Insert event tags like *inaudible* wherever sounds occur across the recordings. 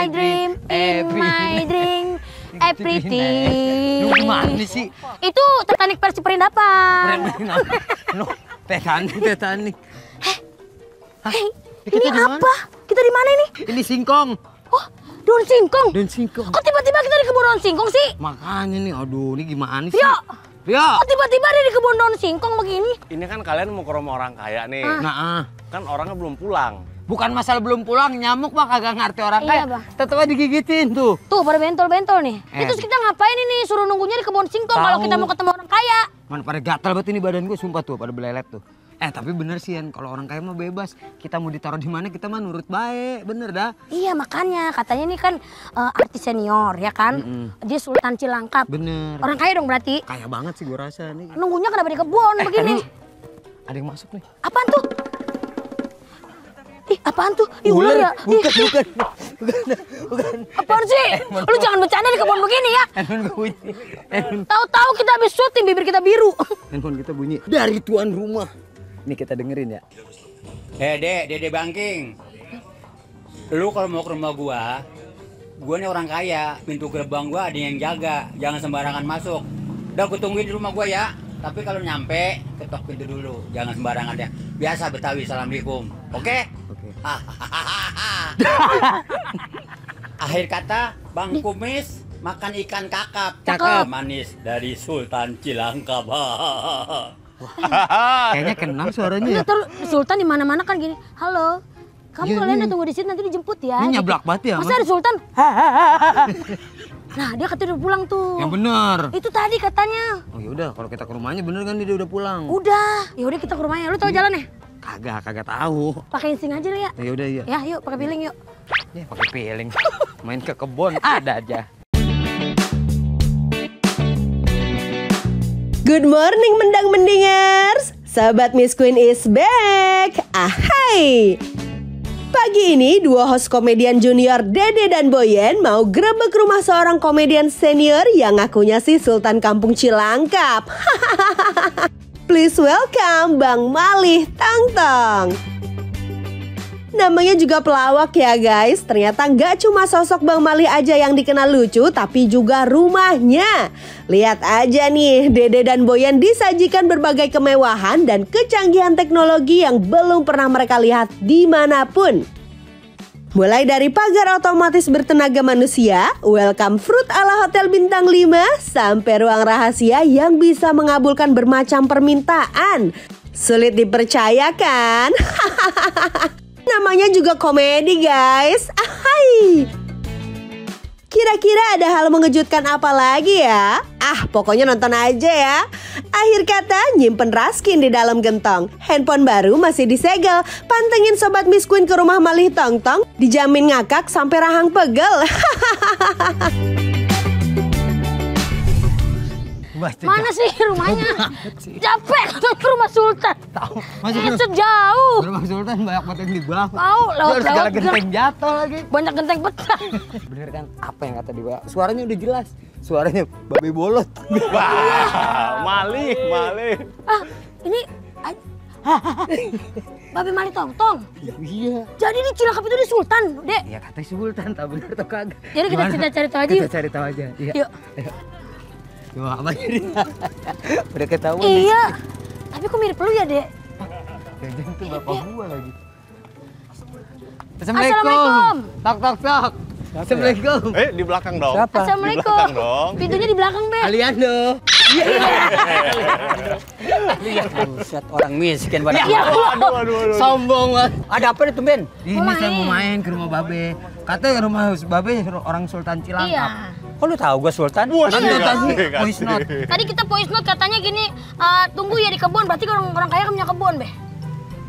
my dream, in my *laughs* dream, everything. Lu gimana sih? Itu Titanic versi perindapan. Lu Titanic, *laughs* Titanic. Hei, Kita ini di mana? apa? Kita di mana ini? Ini singkong. Oh, daun singkong. Dan singkong. Kok tiba-tiba kita di kebun daun singkong sih? Makanya nih, aduh ini gimana sih? Rio, Rio. kok tiba-tiba ada di kebun daun singkong begini? Ini kan kalian mau ke rumah orang kaya nih. Nah, ah. Kan orangnya belum pulang. Bukan masalah belum pulang, nyamuk mah kagak ngerti orang Iya, kaya. Tetep aja digigitin tuh. Tuh, pada bentol-bentol nih. Eh. Itu kita ngapain ini? Suruh nunggunya di kebun singkong kalau kita mau ketemu orang kaya. Mana pada gatal banget ini badan gue, sumpah tuh pada belelet tuh. Eh tapi bener sih Yan, kalau orang kaya mah bebas. Kita mau ditaruh di mana kita mah nurut baik, bener dah. Iya makanya katanya ini kan eh, artis senior ya kan. Dia Sultan Cilangkap. Bener. Orang kaya dong berarti. Kaya banget sih gue rasa nih. Nunggunya kenapa di kebun Eh, begini? tadi Ada yang masuk nih. Apaan tuh? Ih, apaan tuh? Ih, ular ya? Ih, Bukan, bukan. Bukan, bukan. apaan sih? Lu jangan bercanda di kebun begini ya. *laughs* Handphone gue bunyi. Handphone, Tahu-tahu kita habis syuting bibir kita biru. *laughs* handphone kita bunyi. Dari tuan rumah. Nih kita dengerin ya. Eh, Dek, Dede Bangking. Lu kalau mau ke rumah gua, gua nih orang kaya, pintu gerbang gua ada yang jaga, jangan sembarangan masuk. Udah aku tungguin di rumah gua ya. Tapi kalau nyampe, ketok pintu dulu, jangan sembarangan ya. Biasa Betawi, Assalamualaikum. Oke? Oke. *laughs* Akhir kata, Bang Kumis makan ikan kakap. Cakep. Manis dari Sultan Cilangkap. *laughs* Kayaknya kenal suaranya ya. Terus Sultan di mana-mana kan gini. Halo. Kamu Iya, kalian iya. tunggu di sini nanti dijemput ya. Ini nyablak banget ya, Masa Mas? ada Sultan? nah, dia katanya udah pulang tuh. Yang bener. Itu tadi katanya. Oh yaudah, kalau kita ke rumahnya bener kan dia udah pulang. Udah, ya udah kita ke rumahnya. Lu tahu jalan ya? Kagak, kagak tahu. Pakai insting aja lu ya. Ya udah iya. Ya, yuk pakai piling yuk. Ya pakai piling. Main ke kebun *laughs* ada aja. Good morning mendang mendingers Sahabat Miss Queen is back Ahai Pagi ini dua host komedian junior Dede dan Boyen mau grebek rumah seorang komedian senior yang ngakunya si Sultan Kampung Cilangkap. *laughs* Please welcome Bang Malih Tang Tong. Namanya juga pelawak ya guys. Ternyata nggak cuma sosok Bang Mali aja yang dikenal lucu Tapi juga rumahnya. Lihat aja nih Dede dan Boyan disajikan berbagai kemewahan Dan kecanggihan teknologi yang belum pernah mereka lihat di mana pun Mulai dari pagar otomatis bertenaga manusia, welcome fruit ala hotel bintang 5, sampai ruang rahasia yang bisa mengabulkan bermacam permintaan. Sulit dipercaya kan? *laughs* Namanya juga komedi guys. Ahai. Kira-kira ada hal mengejutkan apa lagi ya? Ah, pokoknya nonton aja ya. Akhir kata, nyimpen raskin di dalam gentong. Handphone baru masih disegel. Pantengin Sobat Miss Queen ke rumah Malih Tong Tong. Dijamin ngakak sampai rahang pegel. *laughs* Mana sih rumahnya? Capek ke rumah Sultan. Tahu. Masih Itu jauh. Rumah Sultan banyak banget yang di bawah. Mau Dia lewat harus segala genteng jatuh lagi. banyak genteng pecah. *laughs* Bener kan apa yang kata di bawah? Suaranya udah jelas. Suaranya babi bolot. *laughs* Wah, malih, malih. ah, ini *laughs* Babi Mali Tong Tong. iya. Jadi ini Cilangkap itu di Sultan, Dek. Ya kata Sultan, tak bener atau kagak. Jadi kita cari- tahu aja Kita cari tahu aja. Iya. Yuk. Apa jadi? *laughs* Udah ketahuan. nih. Iya. Tapi kok mirip lu ya, Dek? Jangan tuh bapak gua lagi. Assalamualaikum. Tok tok tok. Assalamualaikum. Eh, di belakang dong. Siapa? Di Assalamualaikum. belakang dong. Pintunya di belakang, Be. Aliando. Buset, orang miskin pada. Iya. Aduh, aduh, aduh. Sombong banget. Ada apa nih tumben? Ini saya mau main. main ke rumah Babe. Katanya rumah Babe orang Sultan Cilangkap. Iya. Oh lu tahu gua Sultan? Wah, Kan iya, tadi iya, kan. voice note. Tadi kita voice note katanya gini, eh, tunggu ya di kebun. Berarti orang orang kaya kan punya kebun, Be.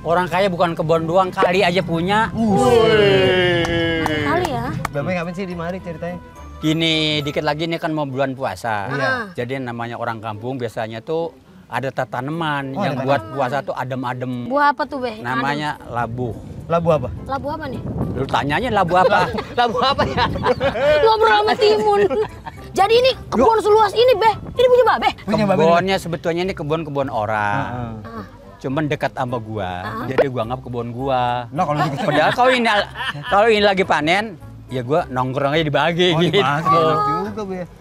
Orang kaya bukan kebun doang, kali aja punya. Wih. Kali ya. Babe ngapain sih di mari ceritanya? Gini, dikit lagi ini kan mau bulan puasa. Iya. Jadi namanya orang kampung biasanya tuh ada tanaman Oh, yang ada buat puasa tuh adem-adem. Buah apa tuh, Be? Namanya labu. Labu apa? Labu apa nih? Lu tanyanya labu apa? *laughs* Labu apa ya? *laughs* Ngobrol sama Timun. Jadi ini kebun seluas ini, Be. Ini punya Babe. Punya Babe. Kebunnya sebetulnya ini kebun-kebun orang. Heeh. Ah. Cuman dekat sama gua. Jadi gua anggap kebun gua. Nah kalau gitu Padahal kalau ini *laughs* kalau ini lagi panen, Ya gua nongkrong aja dibagi Oh, gitu. dibagi. Enak juga, Be.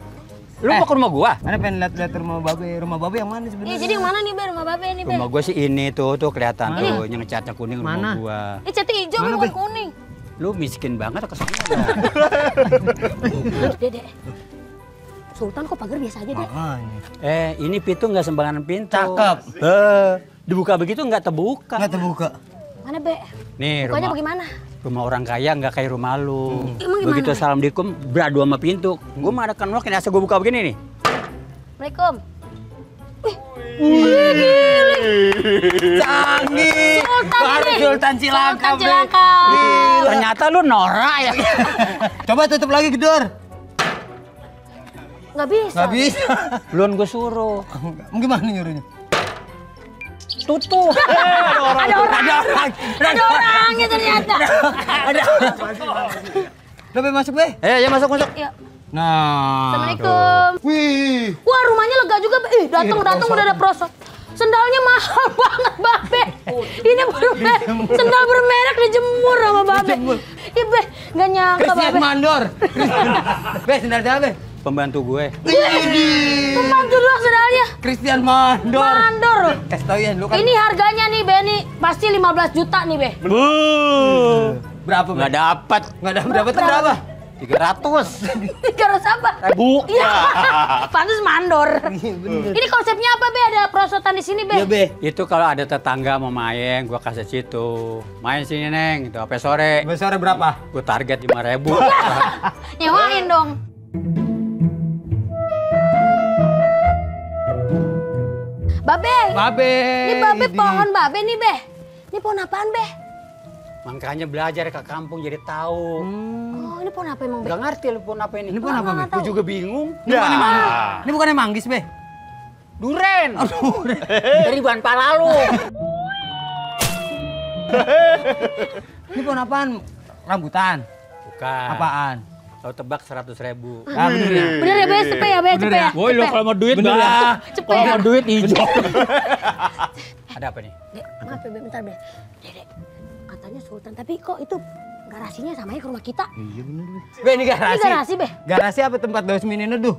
Lu mau ke rumah gua? Mana pengen lihat-lihat rumah Babe. Rumah Babe yang mana Iya, sebenarnya? jadi yang mana nih, Be? Rumah Babe nih, Be. Rumah gua sih ini tuh, tuh kelihatan Mana? tuh, yang catnya kuning rumah Mana? gua. Ini catnya hijau, Mana, bukan kuning. Lu miskin banget ke sana. Dede. Sultan kok pagar biasa aja, Dek? Makanya. eh, ini pintu nggak sembarangan pintu. Cakep. Eh, dibuka begitu nggak terbuka. Nggak terbuka. Mana, Be? Nih Bukanya rumah, bagaimana? Rumah orang kaya nggak kayak rumah lu. Gimana, Begitu Be? assalamualaikum beradu sama pintu. Gua mah ada kan ini asal gua buka begini nih. Assalamualaikum. Canggih. Sultan Baru. Sultan Cilangkap, Sultan. Cilangkap. Ternyata lu norak ya. *laughs* Coba tutup lagi gedor. Nggak bisa. Nggak bisa. Belum gue suruh. Gimana nyuruhnya? Tutup. *laughs* Ada orang. Ada orang. Ada orangnya ternyata. Ada. Udah Be, masuk, Be. Eh, ya masuk masuk. Ya. Nah. Assalamualaikum. Wih. Wah rumahnya lega juga, Be. Ih, datang Iya, datang udah ada prosot. Sendalnya mahal *laughs* banget, Babe. Ini bermerek, sendal bermerek dijemur sama Babe. Ih, Be, nggak nyangka, Christian Babe. Mandor. Be, sendal siapa, Be? Pembantu gue. Pembantu doang sendalnya. Christian Mandor. Mandor loh. Kasih tau ya, lu kan Ini harganya nih, Be, nih pasti 15 juta nih, Be. berapa, Be? Nggak dapat. Nggak ada berapa tuh berapa? 300 Garus *laughs* apa? ribu. Iya. *laughs* Pantes mandor. Ini konsepnya apa, Be? Ada prosotan di sini, Be? Iya, Be. Itu kalau ada tetangga mau main, gua kasih situ. Main sini, Neng. Itu sampai sore. Besarnya berapa? Gue target 5 ribu. *laughs* Nyewain dong. Babe. Babe. Ini babe Idi. pohon babe nih, Be. Ini pohon apaan, Be? Makanya belajar ke kampung jadi tahu. Oh, ini pohon apa emang, Be? Gak ngerti lu pohon apa ini. Ini pohon apa, Be? Gue juga bingung. Ini bukannya manggis. Ini bukannya manggis, Be. Duren. *laughs* Dari bahan pala lu. *laughs* Ini pohon apaan? Rambutan. Bukan. Apaan? Kalau tebak 100 ribu. Ah, bener ya? Bener ya, Be? Cepet ya, Be? Cepet ya? Woi lo kalau mau duit Bener ya? Cepet Kalau ya? mau duit hijau. *laughs* Ada apa nih? Dek, maaf ya, Be, bentar, Be. Dek, katanya Sultan, tapi kok itu garasinya sama aja ke rumah kita? Iya bener, Be. Be, ini garasi. Ini garasi, Be. Garasi apa tempat dos mini neduh?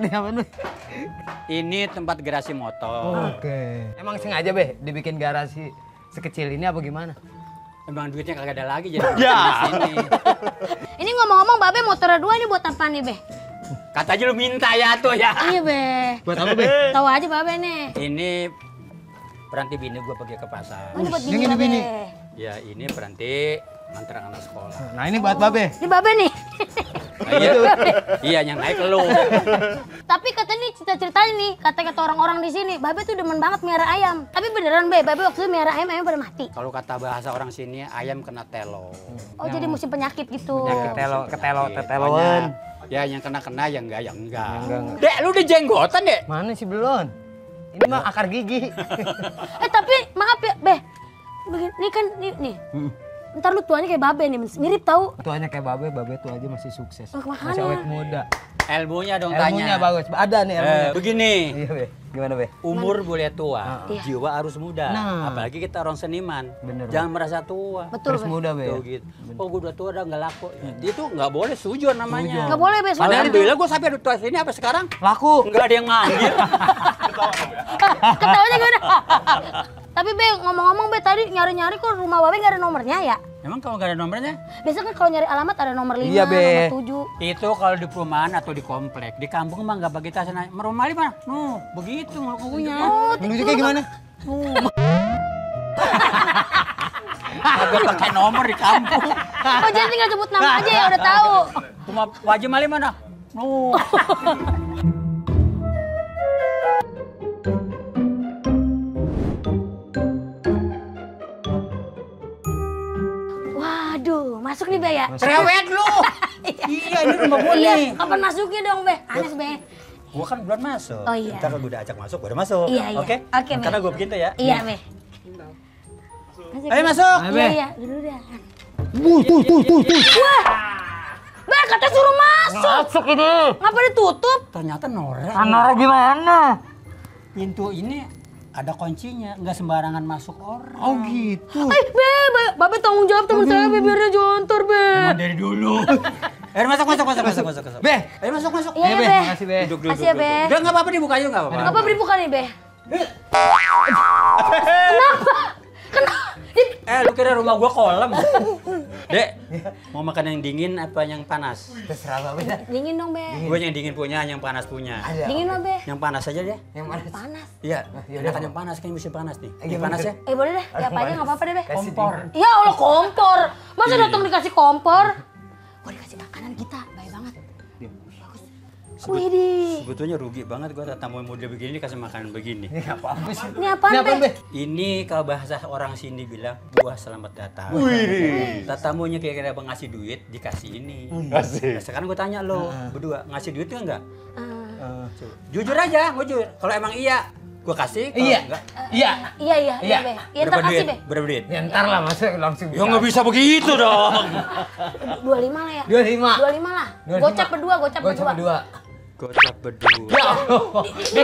ini apa, Be? Ini tempat garasi motor. Oke. Emang sengaja, Be, dibikin garasi sekecil ini apa gimana? Emang duitnya kagak ada lagi jadi. *laughs* Ya. Sini. *laughs* Ini ngomong-ngomong, Babe motor dua ini buat apa nih, Be? Kata aja lu minta ya tuh ya. Iya, Be. Buat apa, Be? *laughs* Tahu aja, Babe nih. Ini peranti bini gua pergi ke pasar. Oh, ini buat bini, ini Babe. bini. Ya ini peranti nganter anak sekolah. Nah, ini buat Babe. Ini Babe nih. Iya, iya yang naik lu. Tapi kata nih cerita-ceritanya nih, kata-kata orang-orang di sini, Babe tuh demen banget miara ayam. Tapi beneran, Be, Babe waktu itu miara ayam, ayam pada mati. Kalau kata bahasa orang sini ayam kena telo. Oh, jadi musim penyakit gitu. Penyakit ketelo, ketelo, Iya, teteloan. Ya yang kena kena yang enggak yang enggak. Enggak, enggak. Dek, lu udah jenggotan, Dek? Mana sih belum? Ini mah akar gigi. *laughs* Eh, tapi maaf ya, Be. Begini, ini kan, nih, nih. Ntar lu tuanya kayak Babe nih, mirip tahu. Tuanya kayak Babe, Babe tuh aja masih sukses. Oh. Masih awet muda. Ilmunya dong Ilmunya tanya. bagus. Ada nih ilmunya. Eh, begini. Iya, Be. Gimana, Be? Umur boleh tua, Iya. jiwa harus muda. Nah. Apalagi kita orang seniman. Bener, Jangan merasa tua. Betul, Terus Be. muda, Be. Tuh gitu. Oh, gue udah tua udah nggak laku. Dia tuh nggak boleh sujon namanya. Nggak boleh, Be. soalnya- Alhamdulillah gue sampai udah tua sini apa sekarang Laku. nggak ada yang manggil. *laughs* Ketawanya gimana? *laughs* Tapi Be, ngomong-ngomong Be, tadi nyari-nyari kok rumah Babe nggak ada nomornya ya? Emang kalau nggak ada nomornya? Biasa kan kalau nyari alamat ada nomor 5, Iya, Be. nomor 7. Itu kalau di perumahan atau di komplek. Di kampung mah nggak bagi tas naik. Rumah di mana? Nuh, begitu ngakunya. Oh, Menuju kayak gimana? Kagak pakai nomor di kampung. Oh, jadi tinggal sebut nama aja ya udah tahu. Rumah wajib mali mana? Nuh. *laughs* masuk nih Be ya. Cerewet lu. *laughs* iya, ini rumah gue Iya, nih. kapan masuknya dong Be? Anes Be. Gua kan belum masuk. Oh, iya. Ntar kalau gue udah ajak masuk, gue udah masuk. Iya, iya. Oke? Oke, Be. Karena gue begitu ya. Iya Be. Ayo masuk. Ayo, Iya Be. iya, dulu dah. Tuh, tuh, tuh, tuh, tuh. Be, katanya suruh masuk. Masuk ini. Ngapa ditutup? Ternyata norak. Anora gimana? Pintu ini ada kuncinya, nggak sembarangan masuk orang. Oh gitu. Eh, be, be, babe tanggung jawab temen saya, be, biar dia jontor, be. Emang dari dulu. Ayo *laughs* masuk, masuk, masuk, masuk, masuk, masuk. Be. Ayo masuk, masuk. Iya, Be, makasih Be. Duduk, duduk, Makasih ya, duduk. Be. Udah nggak apa-apa dibuka aja nggak apa-apa. Apa beri buka nih, be? Kenapa? *laughs* Kenapa? Eh, lu kira rumah gua kolam? Dek, mau makan yang dingin apa yang panas? Terserah dah. Dingin dong, be. Gua yang dingin punya, yang panas punya. Dingin lah, be. Yang panas aja deh. Yang mana? Panas. Iya, udah kan yang panas, kan musim panas nih. Yang panas ya? Eh, boleh deh. Ya apa aja, nggak apa-apa deh, be. Kompor. Ya Allah, kompor. Masa datang dikasih kompor? Wah, dikasih makanan kita. Baik banget. Wih, di. Sebetulnya rugi banget gua tamu model begini dikasih makanan begini. Ini apa-apa sih. Ini apaan, be? Ini kalau bahasa orang sini bilang buah selamat datang. Wih. Tamunya kira-kira abang ngasih duit dikasih ini. Kasih. Nah, sekarang gue tanya lo berdua ngasih duit kan enggak? Coba. Jujur aja, jujur. Kalau emang iya, gue kasih. Kalau Iya. enggak, Iya. Iya, iya, iya, Iya. be. Iya, ntar kasih, be. Berapa duit? Ya ntar lah masa langsung. Ya nggak bisa begitu dong. *laughs* Dua lima lah ya. Dua lima. Dua lima lah. Gocap berdua, gocap berdua. Gocap berdua. Ya.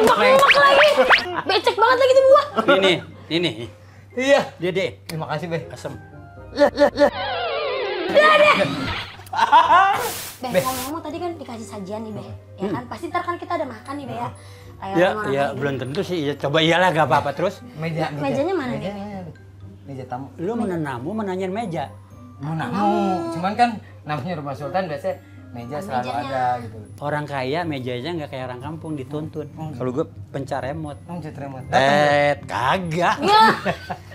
Muak lagi. Becek banget lagi tuh buah. Ini, ini, Iya. Dede, Terima kasih Be. asem. Be, ngomong-ngomong tadi kan dikasih sajian nih, Be. Ya kan? Pasti ntar kan kita ada makan nih, Be ya. Kayak Ya, ya belum tentu sih. Ya, coba iyalah gak apa-apa terus. Meja, meja. Mejanya mana nih? Mejanya, Be. Meja tamu. Lu menenamu menanyain meja. Mau namu. Cuman kan namanya rumah sultan biasanya meja selalu mejanya. ada gitu. Orang kaya mejanya nggak kayak orang kampung dituntun. Kalau gue pencar remote. Nong jet remote. Eh, kagak. Ya. *laughs*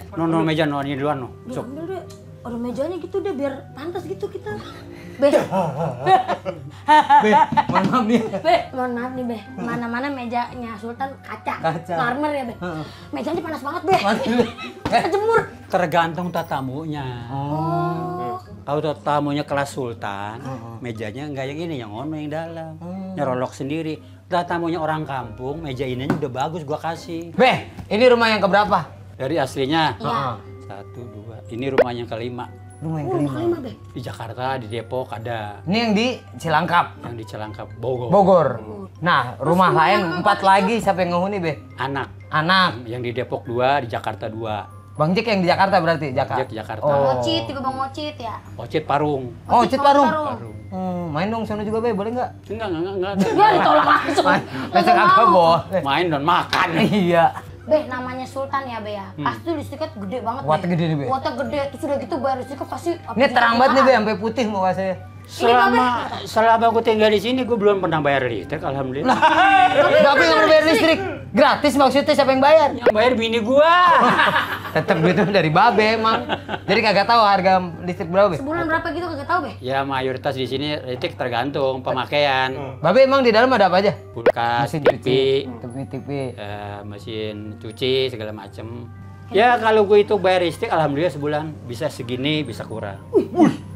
No, no, meja no, ini duluan no. Sok. deh. Ada mejanya gitu deh biar pantas gitu kita. *laughs* Be, Be, mohon maaf nih. *laughs* Be, mohon maaf nih, Be. Mana-mana mejanya Sultan kaca. Kaca. Marmer ya, Be. Mejanya panas banget, Be. Kejemur. Tergantung tatamunya. Oh. Kalau tamunya kelas sultan, mejanya nggak yang ini, yang ono yang dalam. Nyerolok sendiri. Tatamunya orang kampung, meja ininya udah bagus gua kasih. Be, ini rumah yang keberapa? Dari aslinya. Iya. Satu, dua. Ini rumah yang kelima. Rumah yang Oh, kelima. kelima, Be. Di Jakarta, di Depok ada. Ini yang di Cilangkap, Yang di Celangkap, Bogor. Bogor. Nah, rumah lain empat lagi siapa yang ngehuni, Be? Anak. Anak. Yang di Depok dua, di Jakarta dua. Bang Jek yang di Jakarta berarti, Jakarta. Jack Jakarta. Oh. Mocit, tipe Bang Mocit ya. Ocit Parung. Oh, Cit Parung. Parung. Hmm, main dong sana juga, Be, boleh nggak? Enggak, enggak, enggak. Ya ditolak langsung. Main, Nggak besok apa mau. boleh. Main dan makan. Iya. Be, namanya Sultan ya, Be ya. Pasti listriknya gede banget, Be. gede nih, Be. Wattnya gede. Terus udah gitu bayar listriknya pasti Ini terang banget nih, Be, sampai putih muka saya. Selama selama aku tinggal di sini, gue belum pernah bayar listrik, alhamdulillah. Tapi nggak boleh bayar listrik. Gratis maksudnya siapa yang bayar? Yang bayar bini gua. *laughs* Tetap duitnya dari Babe emang. Jadi kagak tahu harga listrik berapa, Be? Sebulan berapa gitu kagak tahu, Be. ya mayoritas di sini listrik tergantung pemakaian. Babe emang di dalam ada apa aja? Kulkas, Mesin TV, cuci, TV, TV. eh, mesin cuci segala macem. Ya kalau gue itu bayar listrik, alhamdulillah sebulan bisa segini, bisa kurang.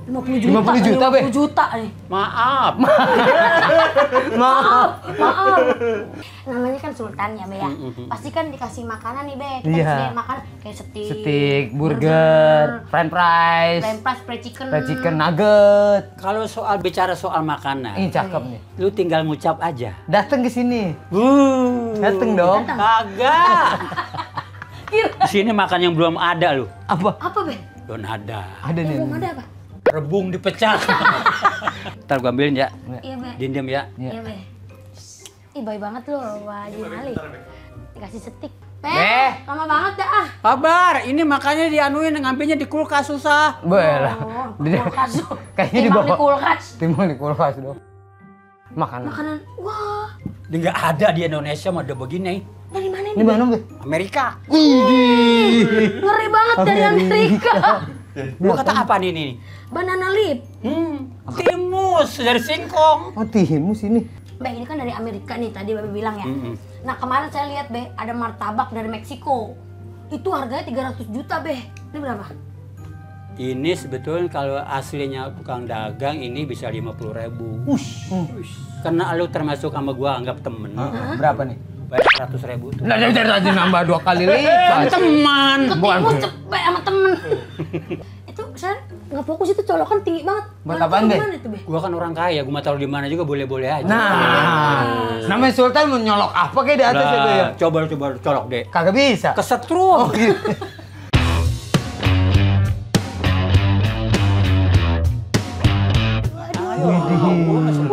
50 juta. 50 juta, Be. 50 juta nih. *laughs* Maaf. Maaf. Maaf. Namanya kan Sultan ya, Be ya. Pasti kan dikasih makanan nih, Be. Kita Iya. disediain makanan kayak steak, Steak, burger, french fries, plain fries, fried chicken. fried chicken nugget. kalau soal bicara soal makanan, Ini cakep nih. lu tinggal ngucap aja. Datang ke sini. Uh, Dateng dong. kagak. *laughs* Di sini makan yang belum ada lu. Apa? Apa, Be? Belum ada. Ada nih. Belum ada apa? Rebung dipecah. *laughs* Ntar gua ambilin ya. Iya, Be. Dindem ya. Iya, Be. Ih, baik banget loh, Wah Haji Malik. Dikasih setik. Be, Be. lama banget dah ah. Kabar, ini makanya dianuin ngambilnya di kulkas susah. Boleh lah. Oh, Di- kulkas. *laughs* Kayaknya di bawah. kulkas. Timbang di kulkas dong. Makanan. Makanan, wah. Dia nggak ada di Indonesia mode begini. Dari mana Ini ini? mana? Amerika. Ngeri banget dari Amerika. *laughs* Lu kata apa nih nih? Banana leaf. Hmm, timus dari singkong. Oh, timus ini. Be, ini kan dari Amerika nih tadi Babe bilang ya. Mm-mm. Nah, kemarin saya lihat Be, ada martabak dari Meksiko. Itu harganya 300 juta, Be. Ini berapa? Ini sebetulnya kalau aslinya tukang dagang ini bisa 50 ribu. Karena lu termasuk sama gua anggap temen. Berapa nih? Bayar 100 ribu tuh. Nah, jadi tadi nambah dua kali lipat. Teman. Ketemu cepet sama temen. *laughs* itu saya nggak fokus itu colokan tinggi banget. Buat apaan, itu, Be? Gua kan orang kaya, gua mau taruh di mana juga boleh-boleh aja. Nah, namanya Sultan mau nyolok apa kayak di atas Lah, itu ya? coba coba colok deh. Kagak bisa. Kesetrum. *laughs*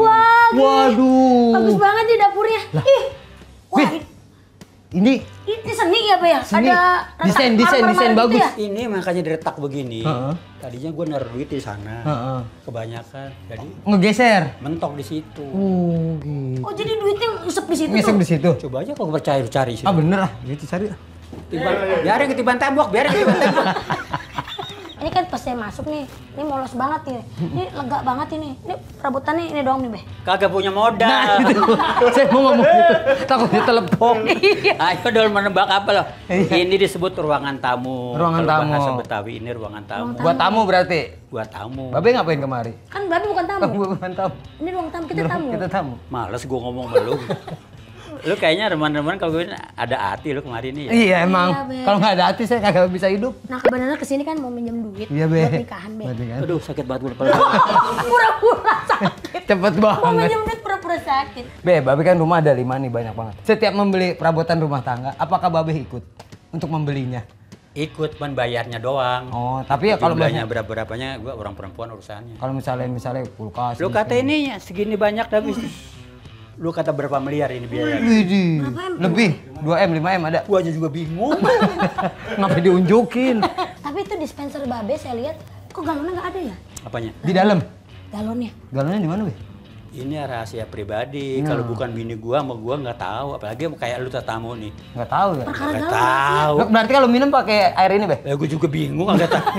Wah, gini. Waduh. bagus banget di dapurnya. Ih, wah, Be, ini ini seni ya, Be ya? Seni. Ada Desain, retak desain, marmer desain gitu bagus. ya? Ini makanya diretak begini. Heeh. Tadinya gua naruh duit di sana. Heeh. Kebanyakan. Jadi ngegeser. mentok di situ. Oh, gitu. Oh, jadi duitnya ngesep di situ Ngesek tuh. di situ. Coba aja kalau percaya cari sih. Ah bener ah, gitu cari. Tiban, biarin ketiban tembok, biarin ketiban tembok. *laughs* Saya masuk nih, ini molos banget nih. Ini lega banget ini. Ini perabotannya ini doang nih, Be. Kagak punya modal. Nah, itu. Saya mau ngomong gitu. Takutnya telepon. *laughs* Ayo dong menebak apa loh? Iya. Ini disebut ruangan tamu. Ruangan Kalau tamu. Bahasa Betawi ini ruangan tamu. Buat tamu berarti. Buat tamu. Babe ngapain kemari? Kan Babe bukan tamu. Oh, *laughs* bukan tamu. Ini ruang tamu, kita tamu. Kita tamu. Males gua ngomong sama *laughs* lu. kayaknya reman-reman kalau gue ada hati lu kemarin nih ya. Iya emang. Iya. Kalau nggak ada hati saya kagak bisa hidup. Nah, kebenaran ke sini kan mau minjem duit Iya be. buat nikahan, Be. Nikahan. Aduh sakit banget gue kepala. *laughs* Pura-pura sakit. Cepet Mau banget. minjem duit pura-pura sakit. Be, Babe kan rumah ada lima nih banyak banget. Setiap membeli perabotan rumah tangga, apakah Babe ikut untuk membelinya? Ikut membayarnya doang. Oh, tapi ya kalau banyak. berapa-berapanya gua orang perempuan urusannya. Kalau misalnya misalnya kulkas. Lu kata ini ya segini banyak tapi lu kata berapa miliar ini biaya? Widih, lebih 2 m 5 m ada. Gua aja juga bingung. *laughs* Ngapain diunjukin? Tapi itu dispenser Babe saya lihat kok galonnya nggak ada ya? Apanya? Di dalam. Galonnya. Galonnya di mana, Be? Ini rahasia pribadi. Kalau bukan bini gua sama gua nggak tahu. Apalagi kayak lu tatamu nih. Nggak tahu ya. Perkara Nggak tahu. Berarti kalau minum pakai air ini, Be? Ya gua juga bingung nggak tahu. *laughs*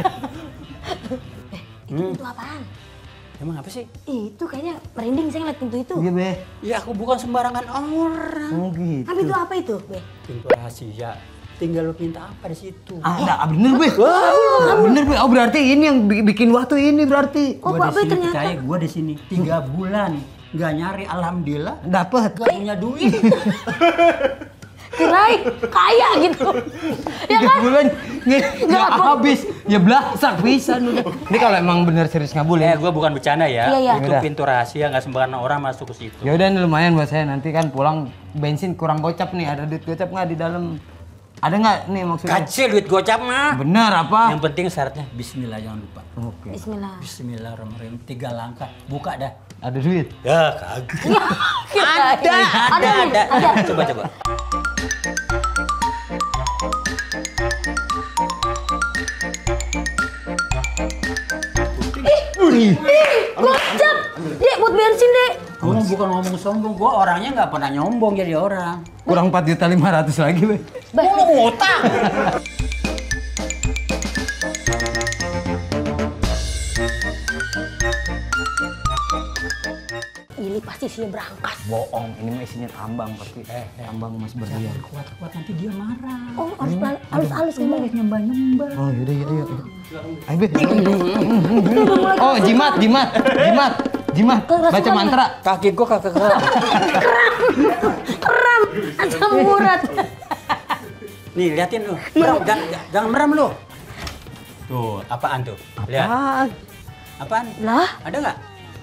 Itu pintu apaan? Emang apa sih? Ih, Itu kayaknya merinding saya ngeliat pintu itu. Iya, Be. Ya aku bukan sembarangan orang. Oh, gitu. Tapi itu apa itu, Be? Pintu rahasia. Tinggal lu minta apa di situ. Ada, ah, bener, Be. Ah, bener, Be. Oh, berarti ini yang bi- bikin waktu ini berarti. Oh, di sini ternyata. percaya gua di sini tiga bulan nggak nyari alhamdulillah Dapat. nggak punya duit. *laughs* Kirain kaya gitu. ya kan? bulan nggak nggak habis. Ya belasak pisan udah. Ini kalau emang bener serius nggak boleh. Eh, gua bukan bercanda ya. Iya, iya. Itu Yaudah. pintu rahasia nggak sembarangan orang masuk ke situ. Ya udah ini lumayan buat saya nanti kan pulang bensin kurang gocap nih. Ada duit gocap nggak di dalam? Ada nggak nih maksudnya? Kecil duit gocap mah. Bener apa? Yang penting syaratnya Bismillah jangan lupa. Oke. Bismillah. Bismillahirrahmanirrahim. Tiga langkah. Buka dah. Ada duit. Ya kagak. *laughs* Ada, Ada, ada, ada. Coba coba. Gocap! Dek, buat bensin, Dek. Gua bukan ngomong sombong, gua orangnya nggak pernah nyombong jadi orang. Kurang 4 juta 500 lagi, Be. Ba- Ini pasti sih berangkas. Bohong, ini mah isinya tambang pasti. Eh, tambang Mas berlian. Kuat-kuat nanti dia marah. Oh, harus pelan- halus-halus ngomong. Nyembah-nyembah. Oh, yaudah, yaudah, yuk. yuk. Ayo, Be. Oh, jimat, jimat, jimat, jimat. Baca mantra. Kaki gua kagak keram. Keram, asam urat. Nih, liatin lu. Merem, jangan, jangan merem lu. Tuh, apaan tuh? Lihat. Ah, Apaan? Lah, Ada nggak?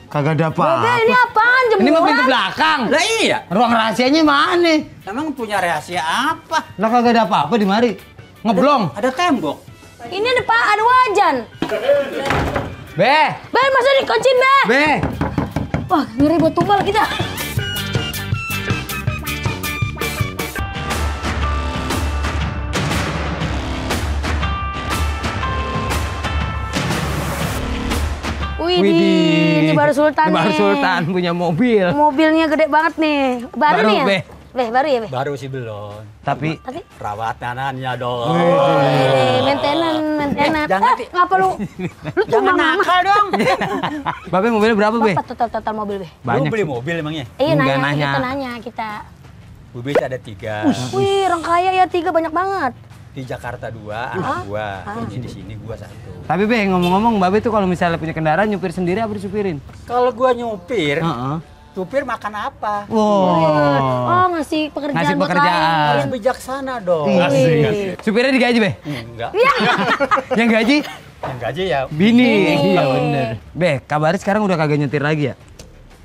Kagak ada apa. ini apaan? Ini mah pintu Jemuran? belakang. Lah iya. Ruang rahasianya mana? Emang punya rahasia apa? Lah kagak ada apa-apa di mari. Ngeblong. Ada tembok. Ini ada pak, ada wajan. Be, Be, masa dikuncin, Be? be. Wah, ngeri buat tumbal kita. Wih, ini baru Sultan Ini baru. Sultan punya mobil. Mobilnya gede banget nih. Baru, Baru, nih ya? Be. Be, baru ya, Be? Baru sih belum. Tapi Tapi Rawat tanannya dong. eh, maintenance, maintenance. jangan Eh, ngapa lu? *laughs* Lu Jangan nakal dong. *laughs* Babe mobilnya berapa, Be? Berapa total total mobil, Be? Lu Banyak. beli mobil emangnya? Iya Enggak nanya, nanya. kita nanya kita. Mobil ada tiga. Wih, orang kaya ya tiga banyak banget. Di Jakarta dua, anak gua. Ini di sini gua satu. Tapi Be, ngomong-ngomong Babe tuh kalau misalnya punya kendaraan nyupir sendiri apa disupirin? Kalau gua nyupir, Heeh. supir makan apa? Wow. Oh, ngasih pekerjaan Ngasih buat pekerjaan. lain. Harus bijaksana dong. Asik. Supirnya digaji, Be? Enggak. Iya. *laughs* Yang gaji Yang gaji ya. Bini. Iya bener. Be, kabarnya sekarang udah kagak nyetir lagi ya?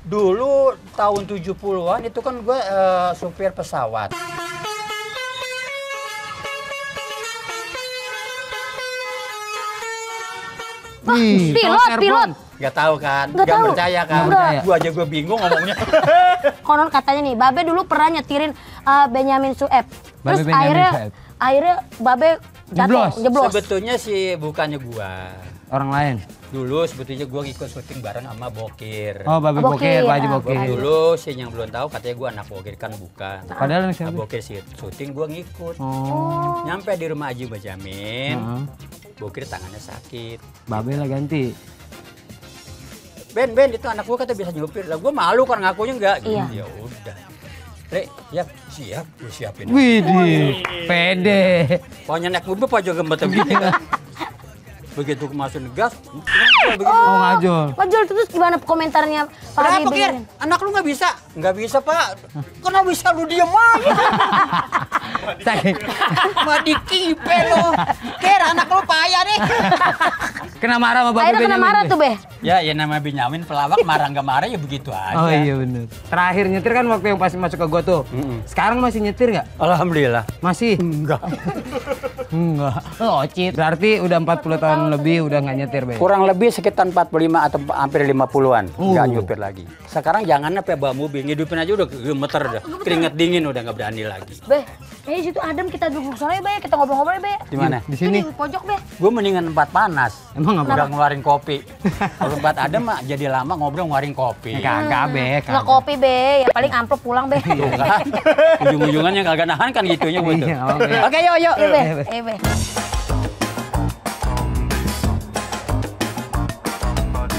Dulu tahun 70-an itu kan gue eh, supir pesawat. Wah, Ih, pilot, pilot. Gak tahu kan? Nggak Nggak tahu. percaya kan? Percaya. Gua aja gue bingung ngomongnya. *laughs* Konon katanya nih, Babe dulu pernah nyetirin uh, Benyamin Sueb. Terus Babe Benyamin akhirnya Sueb. akhirnya Babe jatuh, Jeblos. jeblos. Sebetulnya sih bukannya gua. Orang lain. Dulu sebetulnya gua ikut syuting bareng sama Bokir. Oh, Babe Bokir, Bokir, Pak Haji ah. Bokir. Dulu sih yang belum tahu katanya gua anak Bokir kan bukan. Padahal yang Nah, siapa? Bokir sih syuting gua ngikut. Oh. Nyampe di rumah Haji Bajamin, Heeh. Bokir tangannya sakit. Babe lah ganti. Ben, Ben itu anak gua kata bisa nyupir. Lah gua malu kan ngakunya enggak. Gitu. Iya. Ya udah. Re, siap, siap, gua siapin. Widih, pede. Pokoknya naik mobil juga gembet begini kan. *laughs* Begitu kemasukin gas, begitu. Oh, ngajol. Ngajol terus gimana komentarnya Pak Kenapa Kir? Benyamin? Anak lu nggak bisa? Nggak bisa pak. Kenapa bisa lu diem aja? *laughs* Sakit. Mau dikipe lu. Kir anak lu payah nih. *laughs* Kena marah sama Babe Akhirnya kena Benyamin, marah tuh, Be. Ya, ya nama Benyamin pelawak marah nggak marah ya begitu aja. Oh iya bener. Terakhir nyetir kan waktu yang pas masuk ke gua tuh. Mm-mm. Sekarang masih nyetir nggak? Alhamdulillah. Masih? Enggak. *laughs* Enggak. Locit. Berarti udah 40 tahun lebih udah nggak nyetir, Be. Kurang lebih sekitar 45 atau hampir 50-an. Nggak Uh. nyupir lagi. Sekarang jangan apa bawa mobil. Ngidupin aja udah gemeter dah. Keringet dingin udah nggak berani lagi. Be, ini situ adem kita duduk sana ya, Be. Kita ngobrol-ngobrol ya, Be. Di mana? Di sini. Di pojok, Be. Gue mendingan tempat panas. Emang apa? Udah ngeluarin kopi. *laughs* Kalau tempat ada mah jadi lama ngobrol ngeluarin kopi. Kagak, Be. Nggak kagak. kopi, Be. Ya paling amplop pulang, Be. Tuh kan. Ujung-ujungannya kagak nahan kan gitunya gue tuh. Iya, oke. Oke, yuk, yuk. Eh, Be. Eh, Be.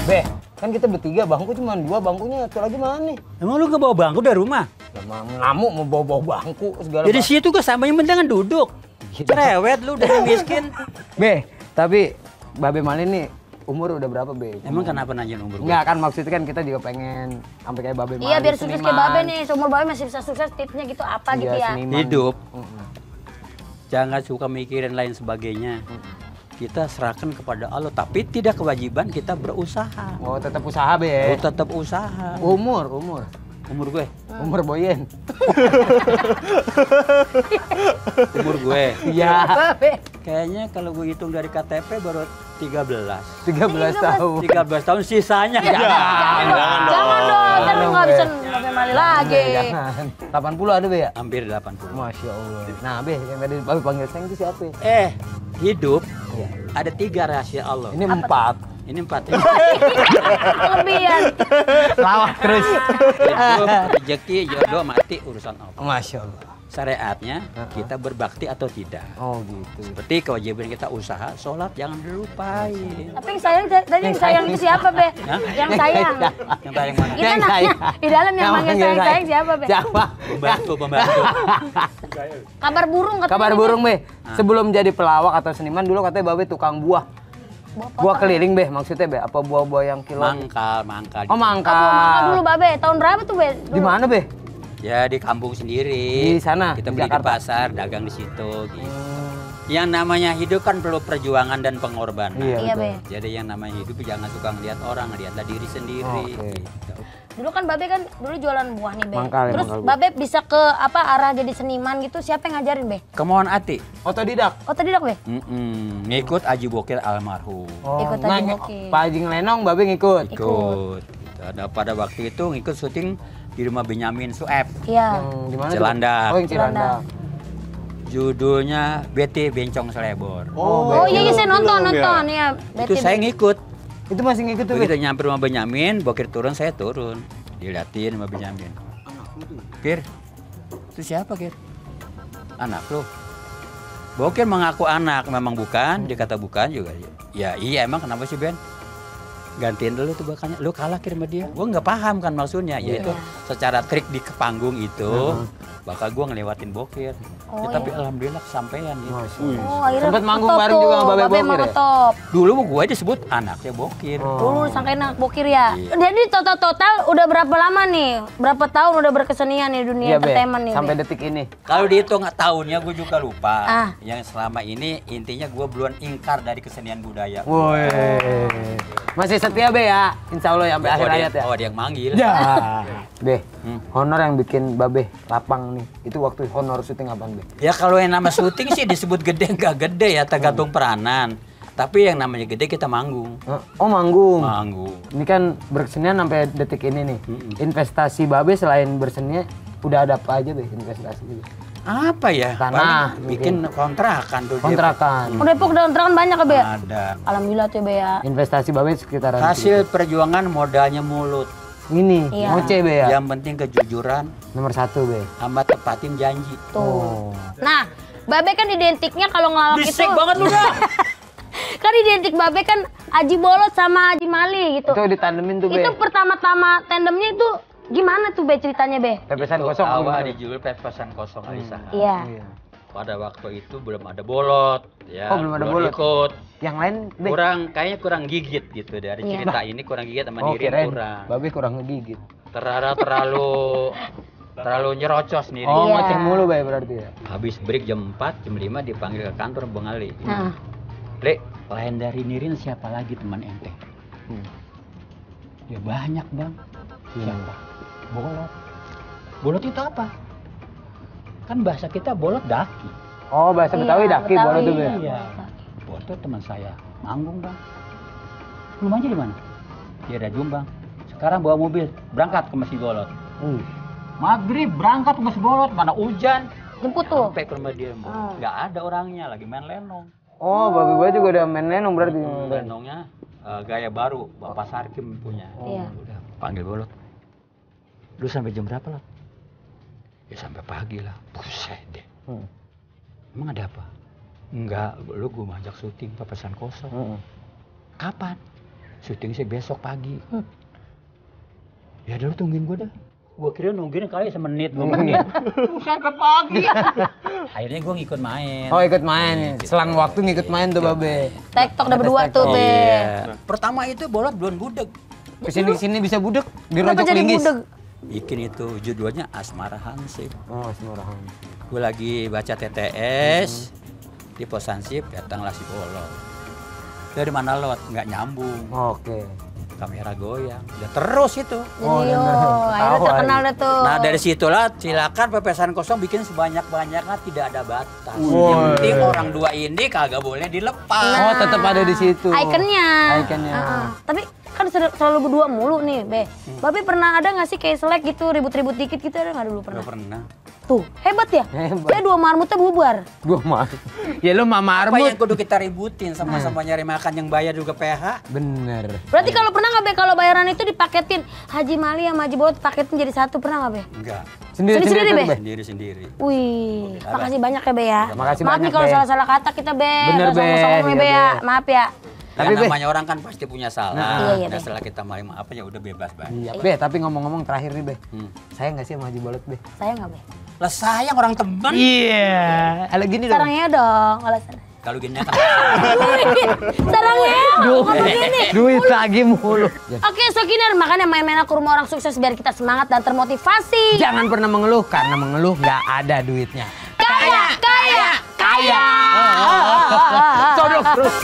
Be, kan kita bertiga bangku cuma dua bangkunya satu lagi mana nih? Emang lu nggak bawa bangku dari rumah? Emang ngamuk mau bawa-bawa bangku segala Jadi situ gue sampai yang penting kan duduk. Cerewet lu udah miskin. *laughs* Be, tapi Babe Malin nih umur udah berapa, Be? Emang kenapa nanya umur gue? Enggak kan maksudnya kan kita juga pengen sampai kayak Babe Malin. Iya, biar sukses kayak. Babe nih. Seumur Babe masih bisa sukses, tipsnya gitu apa Iya, gitu ya. seniman. Hidup. Jangan suka mikirin lain sebagainya. Kita serahkan kepada Allah, tapi tidak kewajiban kita berusaha. Oh, tetap usaha, Be. Lu tetap usaha. Umur, umur. Umur gue, Umur Boyen. *laughs* umur gue. Iya. Kayaknya kalau gue hitung dari KTP baru 13. 13 tahun. 13 tahun sisanya. Jangan dong. Jangan dong. Ntar lu nggak bisa Mali lagi. Jangan. 80 ada, Be ya? Hampir 80. Masya Allah. Nah, Be, yang tadi Babe panggil Seng itu siapa? ya? Eh, hidup Iya. ada tiga rahasia Allah. Ini empat. Ini empat. Kelebihan. Lawak terus. hidup, rezeki, jodoh, mati, urusan Allah. Masya Allah. Syariatnya kita berbakti atau tidak. Oh gitu. Seperti kewajiban kita usaha, sholat jangan dilupain. Tapi yang sayang tadi yang sayang itu siapa, Be? Hah? Yang sayang. Yang paling mana? Kita Yang nanya sayang. di dalam yang manggil sayang sayang siapa, Be? Siapa? Pembantu, pembantu. Kabar burung katanya. Kabar burung, Be. Sebelum jadi pelawak atau seniman dulu katanya Babe tukang buah. Buah Buah keliling, Be. Maksudnya, Be, apa buah-buah yang kilo? Mangkal, mangkal. Oh, Oh, mangkal. dulu, Babe. Tahun berapa tuh, Be? Di mana, Be? Ya di kampung sendiri. Di sana, Kita di beli di pasar, dagang di situ. Gitu. Yang namanya hidup kan perlu perjuangan dan pengorbanan. Iya, Iya, betul. Jadi yang namanya hidup jangan suka ngeliat orang, lihatlah diri sendiri. Oke. gitu. Dulu kan Babe kan dulu jualan buah nih, Be. Mangkal ya, Terus mangkal. Babe bisa ke apa arah jadi seniman gitu, siapa yang ngajarin, Be? Kemauan hati. Otodidak. Oh, tadi Be? Mm-mm. Ngikut Aji Bokir almarhum. Oh, Ikut nah, nge- Bokir. Pak Haji Ngelenong, Babe ngikut. Ikut. Gitu. Ada pada waktu itu ngikut syuting di rumah Benyamin Sueb. Iya. Yang di mana? Cilandak. Oh, yang Cilandak. Judulnya BT Bencong Selebor. Oh, iya iya saya nonton Belum, ya? nonton ya. Itu saya ngikut. Itu masih ngikut tuh, Be. Begitu nyampe rumah Benyamin, Bokir turun, saya turun. Diliatin sama Benyamin. Kir, itu siapa Kir? Anak lu. Bokir mengaku anak, memang bukan, dia kata bukan juga. Ya iya emang kenapa sih Ben? gantiin dulu tuh bakalnya lu kalah kirim sama dia gue nggak paham kan maksudnya yaitu secara trik di panggung itu bakal gue ngelewatin bokir Oh, Ya, tapi alhamdulillah kesampaian gitu. Oh, akhirnya Sempet manggung bareng tuh, juga sama Babe Babe Bokir mau ya? ngetop. dulu gue disebut anaknya bokir Dulu sangkain anak bokir ya. Iya. Jadi total-total udah berapa lama nih? Berapa tahun udah berkesenian di dunia Iya, entertainment nih? Sampai Be? detik ini. kalau dihitung tahunnya gue juga lupa Ah. yang selama ini intinya gue belum ingkar dari kesenian budaya Woi. Masih setia Be ya? Insya Allah ya sampai oh, akhir hayat ya. oh dia yang manggil Ya. *laughs* Be, Hmm. honor yang bikin Babe lapang nih. Itu waktu honor syuting apaan, Be? Ya kalau yang nama syuting sih disebut gede *laughs* nggak gede ya tergantung peranan. Tapi yang namanya gede kita manggung. Oh, manggung. Manggung. Ini kan berkesenian sampai detik ini nih. Investasi Babe selain berseninya udah ada apa aja, Be? Investasi gitu. Apa ya? Tanah, Paling bikin kontrakan tuh. Kontrakan. Oh, Depok dan kontrakan banyak ya, Be? Ada. Alhamdulillah tuh ya, Be ya. Investasi Babe sekitaran Hasil perjuangan modalnya mulut. Ini, Iya. ngoce Be ya. Yang penting kejujuran Nomor satu, Be. sama tepatin janji. Oh. Nah, Babe kan identiknya kalau ngelawak itu Bisik banget lu dah. *laughs* kan identik Babe kan Aji Bolot sama Aji Mali gitu. Itu ditandemin tuh, Be. Itu pertama-tama tandemnya itu gimana tuh Be ceritanya Be? Pepesan Itu kosong. awal dijudul pepesan kosong Alisa. Iya. Iya. Pada waktu itu belum ada bolot, ya. Oh, belum ada bolot. ikut. Yang lain, Be. Kurang kayaknya kurang gigit gitu dari Iya. cerita ini kurang gigit sama Oh, kirain kurang. Babe kurang ngegigit. Terlalu terlalu terlalu nyerocos nih. Oh, Iya. ngoceh mulu, Be, berarti ya. Habis break jam 4, jam 5 dipanggil ke kantor Bang Ali. Nah, Lek, lain dari Nirin siapa lagi teman ente? Hmm. Ya banyak bang. Siapa? Bolot. Bolot itu apa? Kan bahasa kita bolot daki. Oh, bahasa Iya, Betawi daki Betawi. boleh tuh, Be. Iya. Bolot itu teman saya. Manggung bang. Rumahnya di mana? Di ada Jombang. Sekarang bawa mobil, berangkat ke Masjid Bolot. Hmm. Maghrib berangkat ke Masjid Bolot, mana hujan. jemput tuh. Sampai ke rumah dia. Ah. nggak ada orangnya, lagi main lenong. Oh, Babe gue juga udah main lenong berarti. Lenongnya eh, gaya baru, Bapak Sarkim punya. Iya. Udah panggil bolot. Lu sampai jam berapa lah? Ya sampai pagi lah. Buset deh. Hmm. Emang ada apa? Enggak, lu gue ngajak syuting papasan kosong. Hmm. Kapan? Syuting sih besok pagi. Hmm. Ya udah lu tungguin gue dah. Gue kira nungguin kali semenit, dua menit. *laughs* Sampai pagi. *laughs* Akhirnya gue ngikut main. Oh, ikut main. Selang waktu ngikut main tuh, Babe. TikTok udah berdua tuh, Be. Iya. Pertama itu bolot belum budeg. Ke sini sini bisa budek di Kenapa rojok jadi linggis. budeg? Bikin itu judulnya Asmara Hansip. Oh, semurahan. Gue lagi baca TTS di pos Hansip datanglah si bolot. Dari mana lot? Nggak nyambung. Oke. Kamera goyang. Ya terus itu. Jadi Oh, yo, bener. akhirnya Tahu, terkenal deh tuh. Nah dari situlah silakan pepesan kosong bikin sebanyak-banyaknya tidak ada batas. Woi. Yang penting orang dua ini kagak boleh dilepas. Oh, tetap ada di situ. Ikonnya. Ikonnya. Heeh. Tapi kan sel- selalu berdua mulu nih, Be. Babe pernah ada nggak sih kayak selek gitu, ribut-ribut dikit gitu ada nggak dulu pernah? Nggak pernah. Tuh, hebat ya? Hebat. Saya dua marmutnya bubar. Gua mah. Ya lu mama Apa yang kudu kita ributin sama-sama nyari makan yang bayar juga PH? Bener. Berarti kalau pernah nggak Be kalau bayaran itu dipaketin Haji Mali sama Haji Bolot paketin jadi satu pernah nggak Be? Enggak. Sendiri-sendiri Sendiri, tuh, Be? Be. Sendiri-sendiri. Wih, makasih banyak ya Be ya. Makasih Maaf banyak, nih kalau salah-salah kata kita Be. Bener, Be. songong-songong ya Iya, Be ya. Be. Maaf ya. Tapi Tapi, Be. namanya orang kan pasti punya salah. Iya, iya, Nah, Be. setelah kita maling maaf ya udah bebas, Bang. Iya, Be, tapi ngomong-ngomong terakhir nih, Be. Hmm. Saya nggak sih sama Haji Bolot, Be? Saya nggak Be. Lah sayang orang temen. Iya. Ala gini dong. Sarangnya dong, kalau gini kan *laughs* Sarangnya, begini. *laughs* Duit lagi mulu. Oke, Sokinar, makanya main-main ke rumah orang sukses biar kita semangat dan termotivasi. Jangan pernah mengeluh karena mengeluh nggak ada duitnya. Kaya, kaya, kaya. Sodok terus.